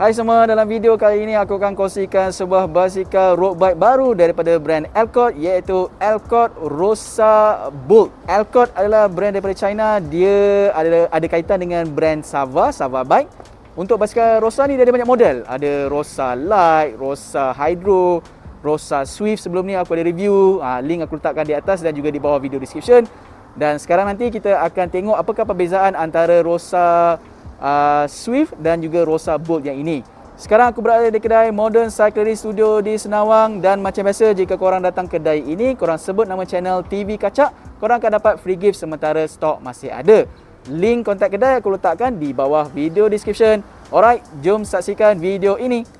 Hai semua, dalam video kali ini aku akan kongsikan sebuah basikal road bike baru daripada brand Alcott iaitu Alcott Rosa Bolt. Alcott adalah brand daripada China, dia ada ada kaitan dengan brand Sava, Sava Bike. Untuk basikal Rosa ni dia ada banyak model. Ada Rosa Light, Rosa Hydro, Rosa Swift. Sebelum ni aku ada review, ha, link aku letakkan di atas dan juga di bawah video description. Dan sekarang nanti kita akan tengok apakah perbezaan antara Rosa uh, Swift dan juga Rosa Bolt yang ini. Sekarang aku berada di kedai Modern Cyclery Studio di Senawang dan macam biasa jika korang datang kedai ini, korang sebut nama channel TV Kacak, korang akan dapat free gift sementara stok masih ada. Link kontak kedai aku letakkan di bawah video description. Alright, jom saksikan video ini.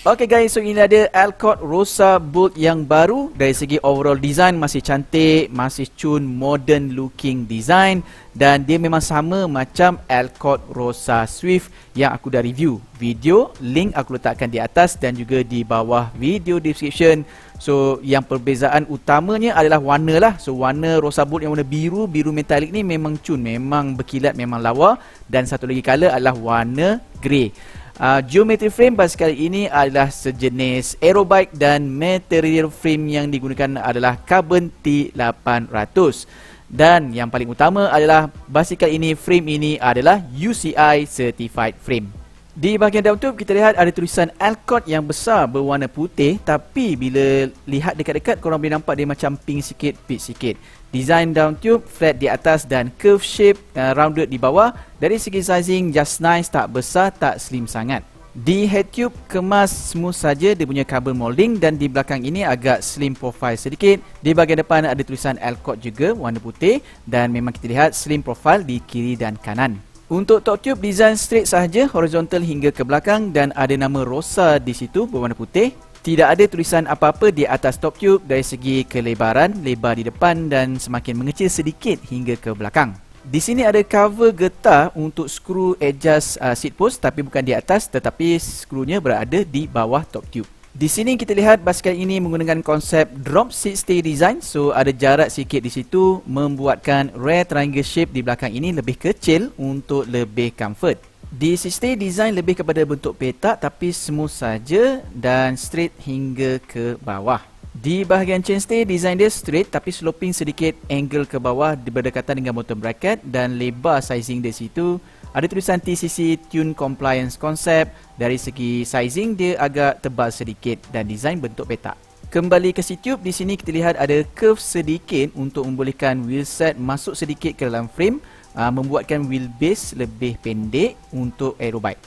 Okay guys, so ini ada Alcott Rosa Bolt yang baru. Dari segi overall design masih cantik Masih cun modern looking design. Dan dia memang sama macam Alcott Rosa Swift Yang aku dah review Video, link aku letakkan di atas dan juga di bawah video description. So yang perbezaan utamanya adalah warna lah. So warna Rosa Bolt yang warna biru, biru metalik ni memang cun Memang berkilat, memang lawa. Dan satu lagi color adalah warna grey Uh, geometry frame basikal ini adalah sejenis aerobike dan material frame yang digunakan adalah carbon T800. Dan yang paling utama adalah basikal ini, frame ini adalah UCI certified frame. Di bahagian daun tube kita lihat ada tulisan Alcott yang besar berwarna putih tapi bila lihat dekat-dekat korang boleh nampak dia macam pink sikit, peach sikit. Design down tube flat di atas dan curve shape uh, rounded di bawah. Dari segi sizing just nice, tak besar, tak slim sangat. Di head tube kemas smooth saja dia punya carbon molding dan di belakang ini agak slim profile sedikit. Di bahagian depan ada tulisan Alcott juga warna putih dan memang kita lihat slim profile di kiri dan kanan. Untuk top tube design straight sahaja horizontal hingga ke belakang dan ada nama Rosa di situ berwarna putih. Tidak ada tulisan apa-apa di atas top tube dari segi kelebaran, lebar di depan dan semakin mengecil sedikit hingga ke belakang. Di sini ada cover getah untuk skru adjust uh, seat post tapi bukan di atas tetapi skrunya berada di bawah top tube. Di sini kita lihat basikal ini menggunakan konsep drop seat stay design so ada jarak sikit di situ membuatkan rear triangle shape di belakang ini lebih kecil untuk lebih comfort. Di sistem design lebih kepada bentuk petak tapi smooth saja dan straight hingga ke bawah. Di bahagian chainstay design dia straight tapi sloping sedikit angle ke bawah berdekatan dengan bottom bracket dan lebar sizing di situ. Ada tulisan TCC Tune Compliance Concept. Dari segi sizing dia agak tebal sedikit dan design bentuk petak. Kembali ke seat tube, di sini kita lihat ada curve sedikit untuk membolehkan wheel set masuk sedikit ke dalam frame uh, membuatkan wheelbase lebih pendek untuk aerobike.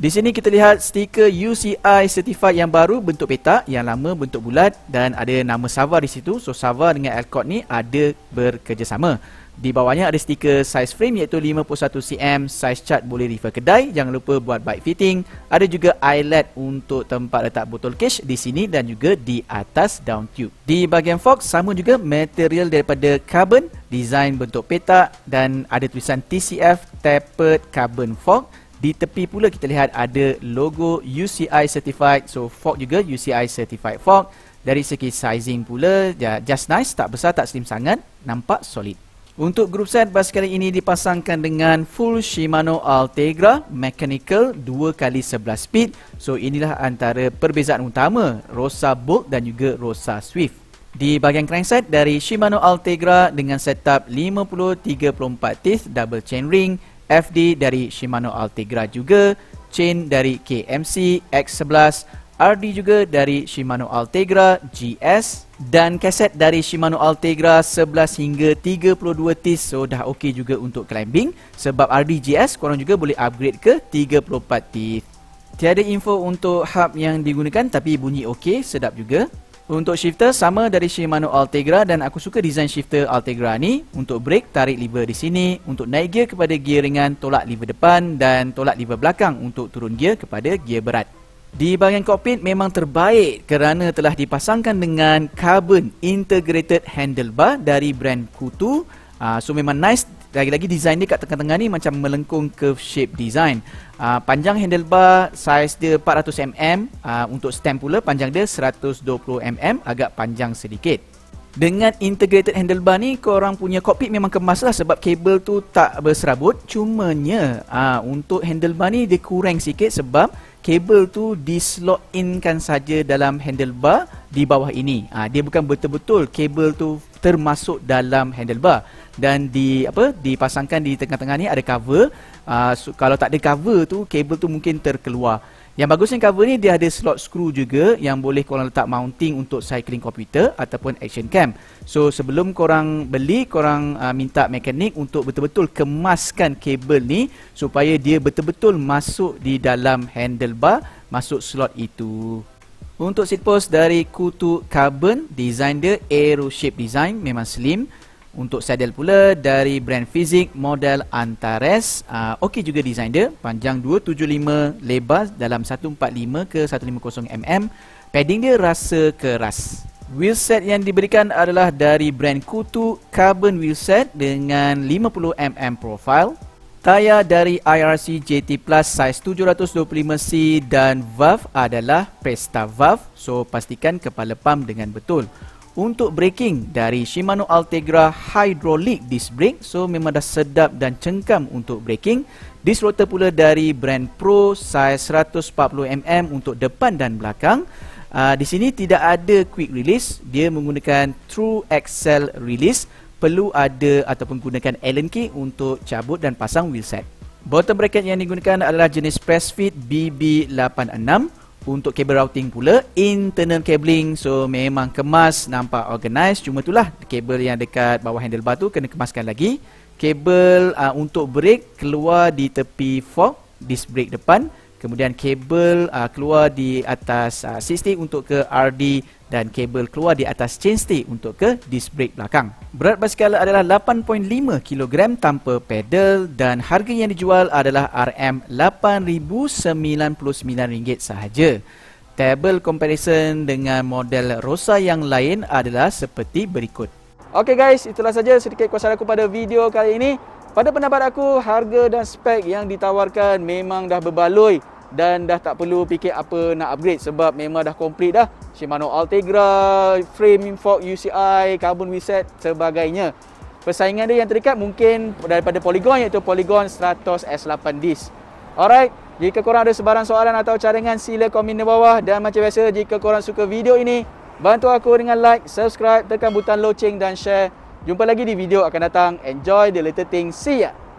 Di sini kita lihat stiker UCI certified yang baru bentuk petak, yang lama bentuk bulat dan ada nama Sava di situ. So Sava dengan Alcott ni ada bekerjasama. Di bawahnya ada stiker size frame iaitu 51cm, size chart boleh refer kedai, jangan lupa buat bike fitting. Ada juga eyelet untuk tempat letak botol cash di sini dan juga di atas down tube. Di bahagian fork sama juga material daripada carbon, design bentuk petak dan ada tulisan TCF tapered carbon fork. Di tepi pula kita lihat ada logo UCI certified, so fork juga UCI certified fork. Dari segi sizing pula, just nice, tak besar, tak slim sangat, nampak solid. Untuk group set basikal ini dipasangkan dengan full Shimano Ultegra mechanical 2x11 speed. So inilah antara perbezaan utama Rosa Bolt dan juga Rosa Swift. Di bahagian crankset dari Shimano Ultegra dengan setup 50-34 teeth double chain ring, FD dari Shimano Ultegra juga, chain dari KMC X11, RD juga dari Shimano Ultegra GS dan kaset dari Shimano Ultegra 11 hingga 32 tis. So dah okey juga untuk climbing. Sebab RD GS korang juga boleh upgrade ke 34 tis. Tiada info untuk hub yang digunakan tapi bunyi okey sedap juga. Untuk shifter sama dari Shimano Ultegra dan aku suka design shifter Ultegra ni. Untuk brake tarik lever di sini, untuk naik gear kepada gear ringan tolak lever depan dan tolak lever belakang untuk turun gear kepada gear berat. Di bahagian kokpit memang terbaik kerana telah dipasangkan dengan carbon integrated handlebar dari brand Kutu. Uh, so memang nice lagi-lagi design dia kat tengah-tengah ni macam melengkung curve shape design. Uh, panjang handlebar size dia 400mm uh, untuk stem pula panjang dia 120mm agak panjang sedikit. Dengan integrated handlebar ni korang punya cockpit memang kemas lah sebab kabel tu tak berserabut. Cumanya uh, untuk handlebar ni dia kurang sikit sebab kabel tu dislot inkan saja dalam handlebar di bawah ini. Uh, dia bukan betul-betul kabel tu termasuk dalam handlebar. Dan di apa dipasangkan di tengah-tengah ni ada cover. Uh, so, kalau tak ada cover tu kabel tu mungkin terkeluar yang bagusnya cover ni dia ada slot screw juga yang boleh korang letak mounting untuk cycling computer ataupun action cam so sebelum korang beli korang uh, minta mekanik untuk betul-betul kemaskan kabel ni supaya dia betul-betul masuk di dalam handlebar masuk slot itu untuk seat post dari Kutu Carbon, design dia aero shape design, memang slim. Untuk saddle pula dari brand Fizik model Antares. Uh, Okey juga design dia, panjang 275, lebar dalam 145 ke 150 mm. Padding dia rasa keras. Wheelset yang diberikan adalah dari brand Kutu Carbon Wheelset dengan 50 mm profile. Tayar dari IRC JT Plus saiz 725C dan valve adalah Presta valve. So pastikan kepala pump dengan betul. Untuk braking dari Shimano Ultegra Hydraulic Disc Brake. So memang dah sedap dan cengkam untuk braking. Disc rotor pula dari brand Pro saiz 140mm untuk depan dan belakang. Uh, di sini tidak ada quick release. Dia menggunakan True Excel Release perlu ada ataupun gunakan Allen key untuk cabut dan pasang wheel set. Bottom bracket yang digunakan adalah jenis press fit BB86 untuk kabel routing pula. Internal cabling so memang kemas nampak organized cuma itulah kabel yang dekat bawah handlebar tu kena kemaskan lagi. Kabel uh, untuk brake keluar di tepi fork disc brake depan kemudian kabel uh, keluar di atas uh, stick untuk ke RD dan kabel keluar di atas chain stick untuk ke disc brake belakang. Berat basikal adalah 8.5 kg tanpa pedal dan harga yang dijual adalah RM8,099 sahaja. Table comparison dengan model Rosa yang lain adalah seperti berikut. Okay guys, itulah saja sedikit kuasa aku pada video kali ini. Pada pendapat aku, harga dan spek yang ditawarkan memang dah berbaloi dan dah tak perlu fikir apa nak upgrade sebab memang dah complete dah. Shimano Ultegra, frame fork UCI, carbon reset sebagainya. Persaingan dia yang terdekat mungkin daripada Polygon iaitu Polygon Stratos S8 Disc. Alright, jika korang ada sebarang soalan atau cadangan sila komen di bawah dan macam biasa jika korang suka video ini, bantu aku dengan like, subscribe, tekan butang loceng dan share. Jumpa lagi di video akan datang. Enjoy the little things. See ya!